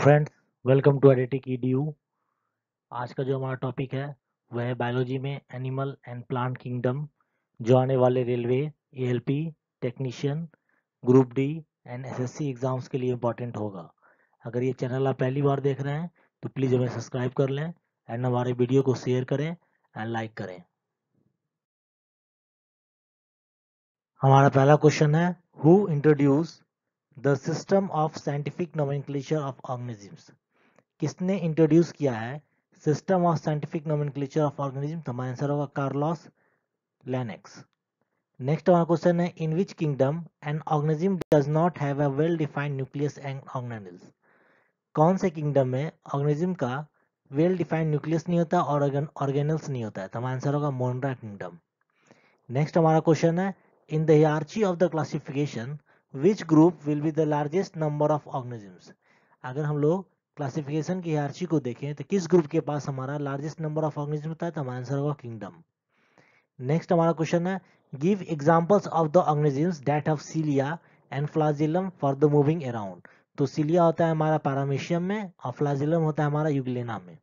Friends welcome to एडिटिक EDU आज का जो हमारा टॉपिक है, वह है बायोलॉजी में एनिमल एंड प्लांट किंगडम जो आने वाले railway ALP technician group D and SSC exams के लिए इम्पोर्टेंट होगा। अगर ये चैनल आप पहली बार देख रहे हैं तो प्लीज़ हमें सब्सक्राइब कर लें एंड हमारे वीडियो को शेयर करें एंड लाइक करें। हमारा पहला क्वेश्चन है who introduce the system of scientific nomenclature of organisms किसने इंट्रोड्यूस किया है? System of scientific nomenclature of organism तो हमारा आंसर होगा कार्लोस लेनेक्स नेक्स्ट हमारा क्वेश्चन है in which kingdom an organism does not have a well defined nucleus and organelles कौन से किंगडम में ऑर्गेनिज्म का वेल डिफाइंड न्यूक्लियस नहीं होता और ऑर्गेनल्स नहीं होता है? तो हमारा आंसर होगा मोनरा किंगडम नेक्स्ट हमारा क्वेश्चन है in the of the classification which group will be the largest number of organisms अगर हम लोग क्लासिफिकेशन की हार्ची को देखें तो किस ग्रुप के पास हमारा लार्जेस्ट नंबर ऑफ़ ऑर्गेनिज्म होता है? तो हमारा आंसर होगा किंगडम नेक्स्ट हमारा क्वेश्चन है give examples of the organisms that have cilia and flagellum for the moving around तो सीलिया होता है हमारा पैरामीशियम में और फ्लाजिलम होता है हमारा युगलेना में.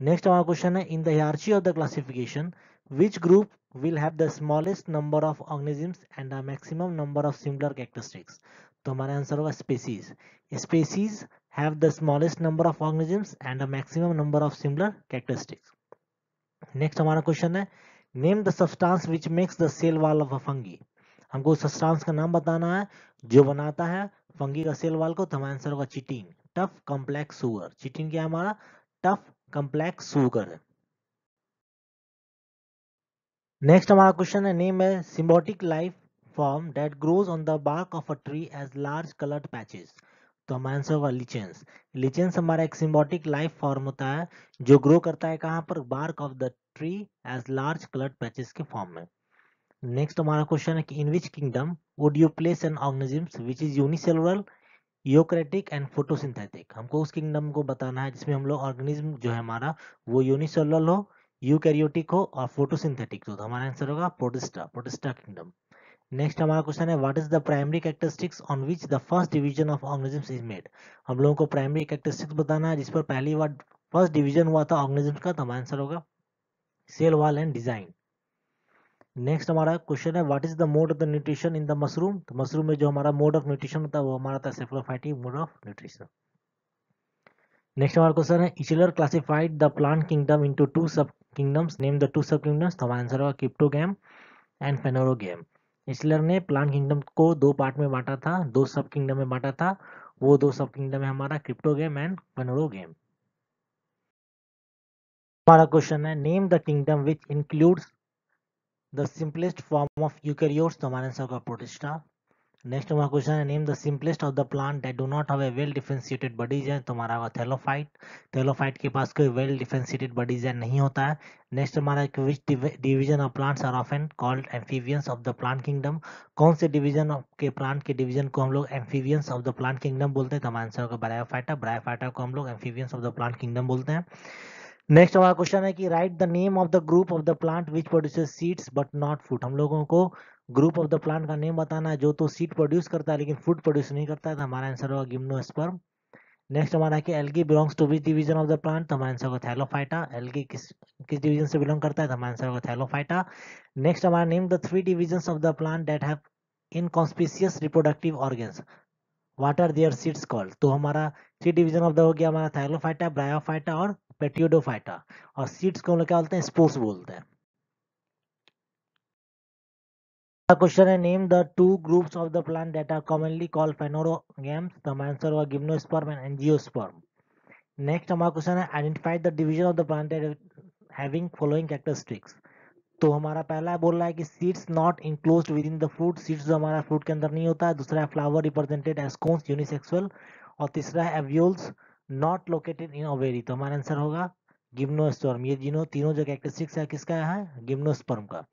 नेक्स्ट हमारा क्वेश्चन है in the hierarchy of the classification which group will have the smallest number of organisms and a maximum number of similar characteristics तो हमारा आंसर होगा species species have the smallest number of organisms and a maximum number of similar characteristics next हमारा question है name the substance which makes the cell wall of a fungi हमको उस substance का नाम बताना है जो बनाता है फंगी का सेल वाल को तो हमारा आंसर होगा chitin tough complex sugar chitin क्या है हमारा टफ कॉम्प्लेक्स सुगर है नेक्स्ट हमारा क्वेश्चन है नेम है symbiotic life form that grows on the bark of a tree as large coloured patches तो हमारा आंसर होगा लिचेंस लिचेंस हमारा एक सिम्बोटिक लाइफ फॉर्म होता है, जो ग्रो करता है कहाँ पर? Bark of the tree as large coloured patches के फॉर्म में. नेक्स्ट हमारा क्वेश्चन है कि in which kingdom would you place an organism which is unicellular eukaryotic and photosynthetic हमको उस किंगडम को बताना है जिसमें हम लोग ऑर्गेनिज्म जो है हमारा, वो यूनिसेलुलर हो यूकैरियोटिक हो और फोटोसिंथेटिक हो तो हमारा आंसर होगा प्रोटिस्टा प्रोटिस्टा किंगडम नेक्स्ट हमारा क्वेश्चन है what is the primary characteristics on which the first division of organism is made हम लोगों को प्राइमरी कैरेक्टरिस्टिक्स बताना है, जिस पर पहली बार फ़र्स्ट डिवीज़न हुआ था ऑर्गेनिज्म का तो हमारा आंसर होगा cell wall and design next हमारा क्वेश्चन है what is the mode of the nutrition in the mushroom तो मशरूम में जो हमारा मोड ऑफ़ न्यूट्रिशन होता है, वो हमारा था saprophytic mode of nutrition next हमारा क्वेश्चन है Eichler classified the plant kingdom into two sub kingdoms name the two sub kingdoms तो आंसर होगा क्रिप्टोगेम एंड फेनोरोगेम इचलर ने प्लांट किंगडम को दो पार्ट में बांटा था, दो सब किंगडम में बांटा था, वो दो सब किंगडम है हमारा क्रिप्टोगेम एंड फेनोरोगेम हमारा क्वेश्चन है name the kingdom which includes the simplest form of eukaryotes तो हमारा आंसर होगा प्रोटिस्टा नेक्स्ट हमारा क्वेश्चन है name the simplest of the plant that do not have a well differentiated bodies है तो हमारा होगा थैलोफाइट थैलोफाइट के पास कोई वेल डिफरेंशिएटेड बडीज है नहीं होता है. नेक्स्ट हमारा which division of plants are often called amphibians of the plant kingdom कौन से डिवीज़न के प्लांट के डिवीज़न को हम लोग amphibians of the plant kingdom बोलते हैं? तो हमारा आंसर होगा ब्रायोफाइटा ब्रायोफाइटा को हम लोग amphibians of the plant kingdom बोलते हैं. नेक्स्ट हमारा क्वेश्चन है कि write the name of the group of the plant which produces seeds but not food हम लोगों को ग्रुप ऑफ़ द प्लांट का नेम बताना है जो तो सीड प्रोड्यूस करता है, लेकिन फ़ूड प्रोड्यूस नहीं करता है तो हमारा आंसर होगा गिम्नोस्पर्म नेक्स्ट हमारा कि algae belongs to which division of the plant तो हमारा आंसर होगा थैलोफाइटा एल्गी किस किस डिवीज़न से बिलोंग करता है? तो हमारा आंसर होगा थैलोफाइटा नेक्स्ट हमारा name the three division of the plant that have inconspicuous reproductive organs what are their seeds called तो हमारा थ्री डिवीज़न ऑफ़ द हो गया हमारा थैलोफाइटा ब्रायोफाइटा और पेटियोडोफाइटा और सीड्स को हम लोग क्या बोलते हैं? स्पोर्स बोलते हैं। क्वेश्चन है name the two groups of the plant that are commonly called तो हमारा आंसर होगा गिम्नोस्पर्म एंड एंजियोस्पर्म नेक्स्ट हमारा क्वेश्चन है identify the division of the plant having following characteristics तो हमारा पहला बोल रहा है कि seeds not enclosed within the fruit seeds जो हमारा फ्रूट के अंदर नहीं होता है। दूसरा है flower represented as cones unisexual और तीसरा है ovules not located in ovary तो हमारा आंसर होगा गिम्नोस्पर्म ये जिनो तीनों जो कैरेक्टरिस्टिक्स है, किसका है? गिम्नोस्पर्म का।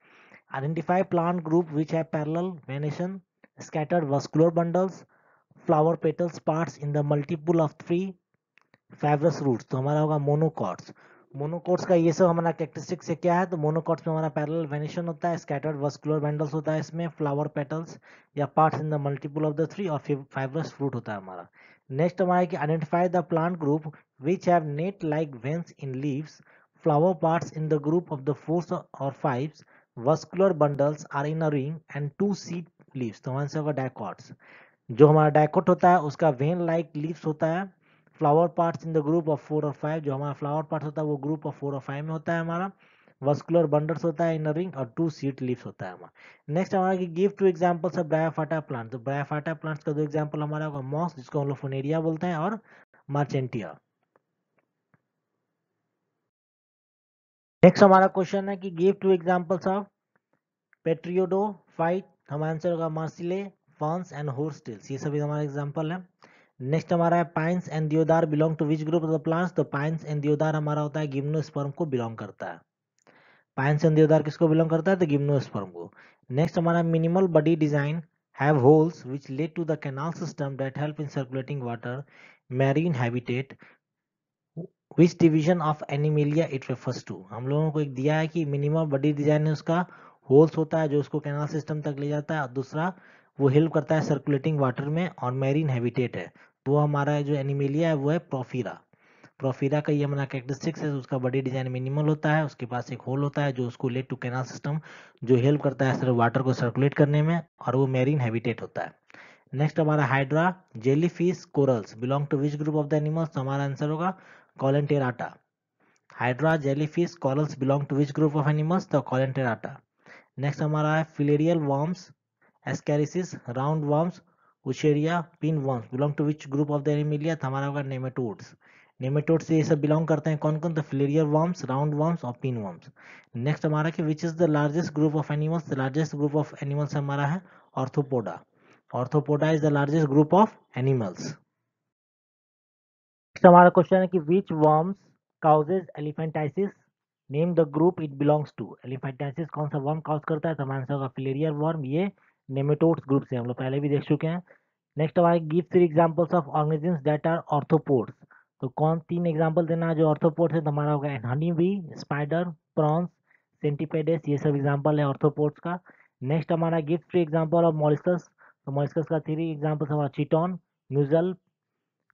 Identify plant group which have parallel venation, scattered vascular bundles, flower petals parts in the multiple of three fibrous roots. तो हमारा होगा मोनोकॉट्स मोनोकॉट्स का ये सब हमारा कैरेक्टरिस्टिक से क्या है? तो मोनोकॉट्स में हमारा पैरेलल वेनेशन होता है स्कैटर्ड वस्कुलर बैंडल्स होता है इसमें फ्लावर पेटल्स या parts in the multiple of the three और फाइब्रस फ्रूट होता है हमारा। नेक्स्ट हमारा कि identify the plant group which have net like veins in leaves flower parts in the group of the fours और fives vascular bundles are a ring and two seed leaves तो answer होगा dicots जो हमारा dicot होता है, उसका when like leaves होता है flower parts in the group of four और फाइव जो हमारा फ्लावर पार्ट होता है, वो ग्रुप ऑफ़ फोर और फाइव में होता है हमारा। वस्कुलर बंडल्स होता है इन रिंग और टू सीट लीव्स होता है हमारा। नेक्स्ट हमारा कि give two examples of bryophyta plant तो ब्रायाफाटा प्लांट्स का दो एग्जांपल हमारा होगा मॉस जिसको हम लोग फोनेरिया बोलते हैं, और मार्चेंटिया नेक्स्ट हमारा क्वेश्चन है कि give two examples of pteridophyte हमारा आंसर होगा Marsilea ferns and horse tails ये सभी हमारा एग्जांपल है। नेक्स्ट हमारा है pines and deodar belong to which group of the plants तो पाइंस एंड दियोदार हमारा होता है गिम्नोस्पर्म को बिलोंग करता है। पाइंस एंड दियोदार किसको बिलोंग करता है? तो गिम्नोस्पर्म को। नेक्स्ट हमारा minimal body design have holes which lead to the canal system that help in circulating water, marine habitat which division of animalia it refers to? हम लोगों को एक दिया है कि मिनिमम बॉडी डिज़ाइन है, उसका होल्स होता है, जो उसको कैनाल सिस्टम तक ले जाता है, और दूसरा वो हेल्प करता है सर्कुलेटिंग वाटर में और मैरीन हैबिटेट है। वो हमारा जो एनिमेलिया है, वो है प्रोफीरा प्रोफीरा का ये हमारा कैरेक्टरिस्टिक्स है, उसका बॉडी डिज़ाइन मिनिमल होता है, उसके पास एक होल होता है, जो उसको लेट टू कैनाल सिस्टम जो हेल्प करता है सर वाटर को सर्कुलेट करने में, और वो मेरीन हैबिटेट होता है। नेक्स्ट हमारा hydra jellyfish corals belong to which group of the animals हमारा आंसर होगा coelenterata hydra jelly corals belong to which group of animals तो कॉलेंटेराटा नेक्स्ट हमारा है filarial worms ascaris roundworms wuchereria pinworms belong to which group of the animalia हमारा होगा nematodes nematode ये सब belong करते हैं कौन कौन तो फिलेरियर वर्म्स राउंड वर्म्स और पिन वर्म्स नेक्स्ट हमारा कि which is the largest group of animals the largest group of animals हमारा है arthropoda arthropoda is the largest group of animals हमारा क्वेश्चन है कि which worms causes elephantiasis name the group it belongs to elephantiasis कौन सा worm cause करता है? तो हमारा आंसर होगा फिलेरियर वर्म ये नेमेटोड्स ग्रुप से हम लोग पहले भी देख चुके हैं। नेक्स्ट हमारे give three examples of organisms that are arthropods तो कौन तीन एग्जांपल देना जो ऑर्थोपोड्स है? तो हमारा होगा honey bee spider prawns centipedes ये सब एग्जांपल है ऑर्थोपोड्स का। नेक्स्ट हमारा give three example of molluscs तो मॉलिस्कस का थ्री एग्जांपल्स हमारा chiton mussel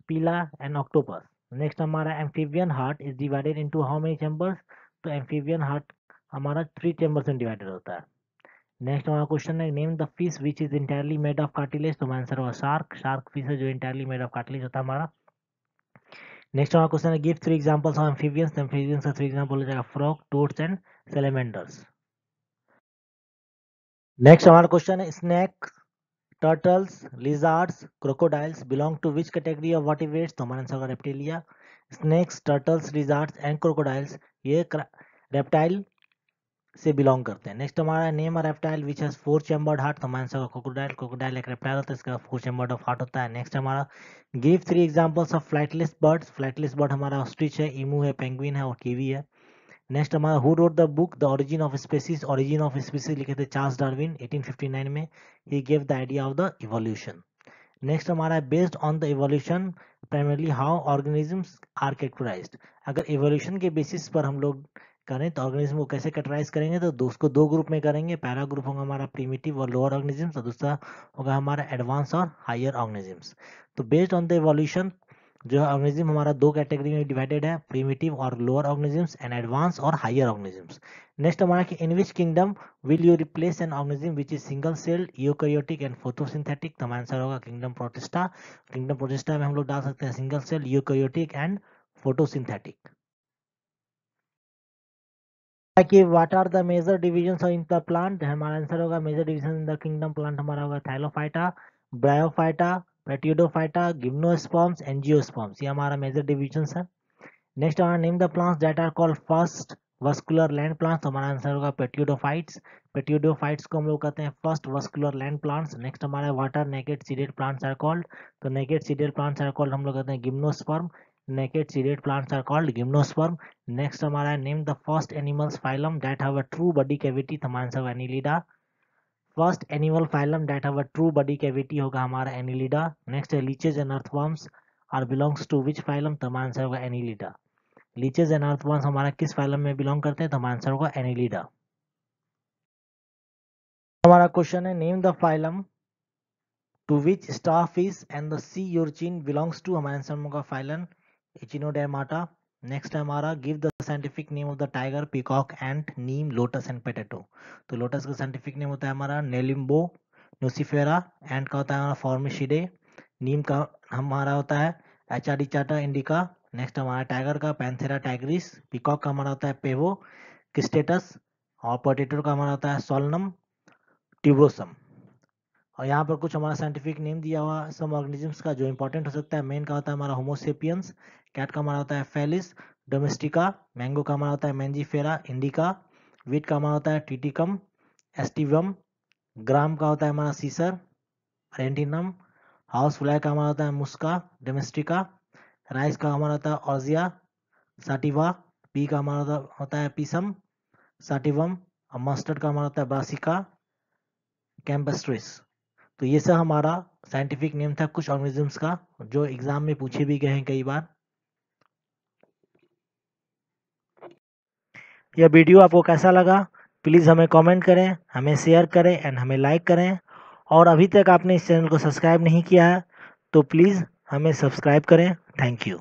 pila and octopus next हमारा amphibian heart is divided into how many chambers तो एम्फीबियन हार्ट हमारा थ्री चैम्बर्स में डिवाइडेड होता है। नेक्स्ट हमारा क्वेश्चन है name the fish which is entirely made of cartilage तो आंसर होगा शार्क शार्क फ़िश है जो इंटायरली मेड ऑफ़ कार्टिलेज होता है हमारा। नेक्स्ट हमारा क्वेश्चन है give three examples of amphibians amphibians का थ्री एग्जांपल हो जाएगा frog toads and salamanders next हमारा क्वेश्चन है snake turtles lizards crocodiles belong to which category of vertebrates तो हमारा आंसर होगा reptilia snakes turtles lizards and crocodiles ये reptile से बिलोंग करते हैं। नेक्स्ट हमारा नेम और reptile which has four chambered heart तो हमारा आंसर क्रोकोडाइल क्रोकोडाइल एक रेप्टाइल होता है, इसका फोर चैम्बर्ड ऑफ़ हार्ट होता है। नेक्स्ट हमारा give three examples of flightless birds flightless bird हमारा ऑस्ट्रिच है इमू है पेंगुइन है और कीवी है। नेक्स्ट हमारा who wrote the book the origin of species origin of species लिखे थे चार्ल्स डार्विन 1859 में। He gave the idea of the evolution next हमारा based on the evolution primarily how organisms are characterized अगर evolution के basis पर हम लोग करें तो ऑर्गेनिज्म को कैसे कैटेगराइज करेंगे तो उसको दो ग्रुप में करेंगे। पहला ग्रुप होगा हमारा प्रीमेटिव और लोअर ऑर्गेनिजम्स और दूसरा होगा हमारा एडवांस और हायर ऑर्गेनिजम्स तो बेस्ड ऑन द इवोल्यूशन जो ऑर्गेनिज्म हमारा दो कैटेगरी में डिवाइडेड है प्रीमिटिव और लोअर ऑर्गेनिजम्स एंड एडवांस और हायर ऑर्गेनिजम्स नेक्स्ट हमारा कि in which kingdom will you replace an organism which is single celled eukaryotic and photosynthetic तो हमारा आंसर होगा किंगडम प्रोटिस्टा किंगडम प्रोटिस्टा में हम लोग डाल सकते हैं single cell eukaryotic and photosynthetic कि what are the major division in the plant हमारा आंसर होगा major division in the kingdom plant हमारा होगा thallophyta bryophyta pteridophyta gymnosperms angiosperms ये हमारा मेजर डिविजन है। नेक्स्ट हमारा name the plants that are called first vascular land plants हमारा answer होगा पेटियोडोफाइट्स पेटियोडोफाइट्स को हम लोग कहते हैं first vascular land plants next हमारा what are naked seeded plants are called तो naked seeded plants are called हम लोग कहते हैं गिम्नोस्पर्म naked seeded plants are called gymnosperm. Next, हमारा the first animals phylum that have a true body cavity. तो हमारा answer annelida. Animal phylum that have a true body cavity होगा हमारा annelida next है leeches and earthworms are belongs to which phylum तो answer होगा annelida leeches and earthworms हमारा किस phylum में belong करते हैं तो आंसर होगा annelida हमारा क्वेश्चन है name the phylum to which starfish and the sea urchin belongs to हमारे आंसर होगा फाइलन एचिनोडेर्माटा नेक्स्ट है हमारा give the scientific name of the tiger peacock and neem lotus and potato तो lotus का scientific name होता है हमारा नेलिम्बो न्यूसिफेरा and का होता है हमारा फॉर्मिशिडे नीम का हमारा होता है एचाडी चाटा इंडिका नेक्स्ट हमारा टाइगर का पैंथेरा टाइग्रिस पिकॉक का हमारा होता है पेवो किस्टेटस और पोटेटो का हमारा होता है सोलनम ट्यूबोसम और यहाँ पर कुछ हमारा साइंटिफिक नेम दिया हुआ सम ऑर्गेनिजम्स का जो इंपॉर्टेंट हो सकता है मेन का होता है हमारा होमोसेपियंस कैट का हमारा होता है फेलिस डोमेस्टिका मैंगो का हमारा होता है मैंजीफेरा इंडिका वीट का हमारा होता है टीटिकम एस्टिवम ग्राम का होता है हमारा सीसर रेंटिनम हाउस फ्लाई का हमारा होता है मुस्का डोमेस्टिका राइस का हमारा होता है ऑर्जिया साटिवा पी का हमारा होता है पीसम साटिवम और मस्टर्ड का हमारा होता है ब्रासिका कैम्पस्ट्रिस तो ये सब हमारा साइंटिफिक नेम था कुछ ऑर्गेनिजम्स का, जो एग्ज़ाम में पूछे भी गए हैं कई बार। यह वीडियो आपको कैसा लगा, प्लीज़ हमें कमेंट करें, हमें शेयर करें एंड हमें लाइक करें। और अभी तक आपने इस चैनल को सब्सक्राइब नहीं किया है तो प्लीज़ हमें सब्सक्राइब करें। Thank you.